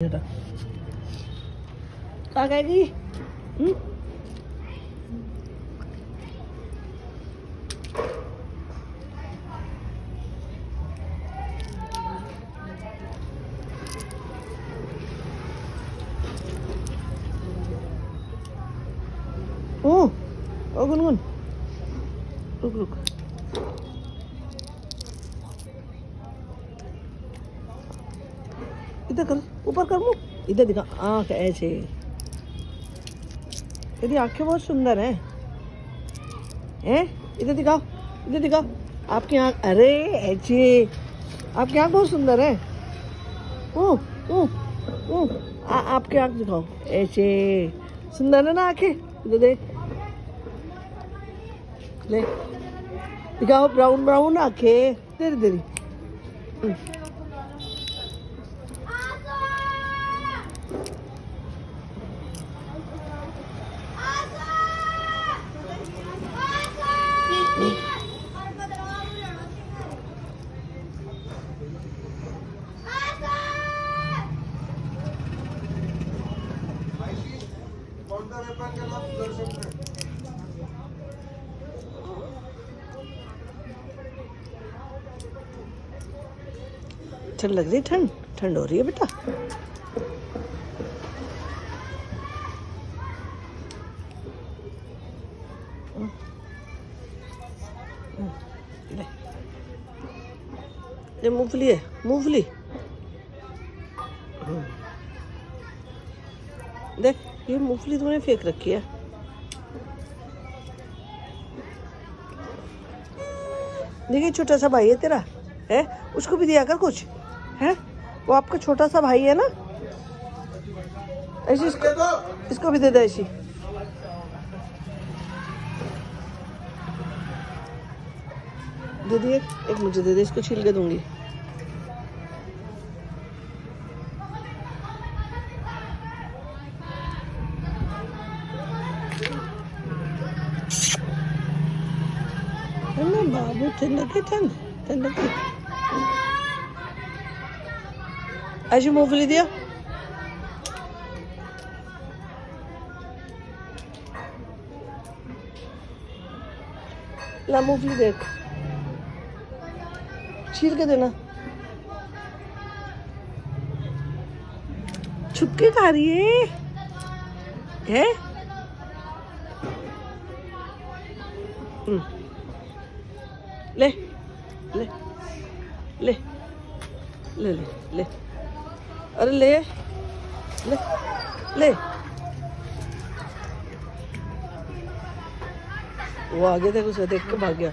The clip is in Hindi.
बेटा आ गएगी हम्म? ओ ओ गुनगुन रुक रुक इधर कर, ऊपर कर मुँह। इधर दिखा। आँख ऐसे तेरी आँखें बहुत सुंदर हैं। हैं? इधर दिखाओ इधर दिखाओ। आपकी आँख, अरे, ऐसे। आपकी आँख बहुत सुंदर है। ओ ओ ओ आपकी आँख दिखाओ। ऐसे। सुंदर है ना आँखें? इधर देख। ले दिखाओ, ब्राउन ब्राउन आँखें। तेरी तेरी। ठंड लग रही ठंड? ठंड हो रही है बेटा? ये मूंगफली है मूंगफली। देख। ये मूंगफली तुमने फेंक रखी है। देखिए छोटा सा भाई है तेरा है? उसको भी दिया कर कुछ है? वो आपका छोटा सा भाई है ना? ऐसी इसको इसको भी दे दे ऐसी। दे दिए एक मुझे दे दे इसको छील के दूँगी। बाबू मूंगफली दिया। ला मूंगफली देख। छील के देना। छुपके खा रही है। है? हम्म। ले ले ले ले ले ले। अरे ले ले ले। वो आगे थे कुछ देख के भाग गया।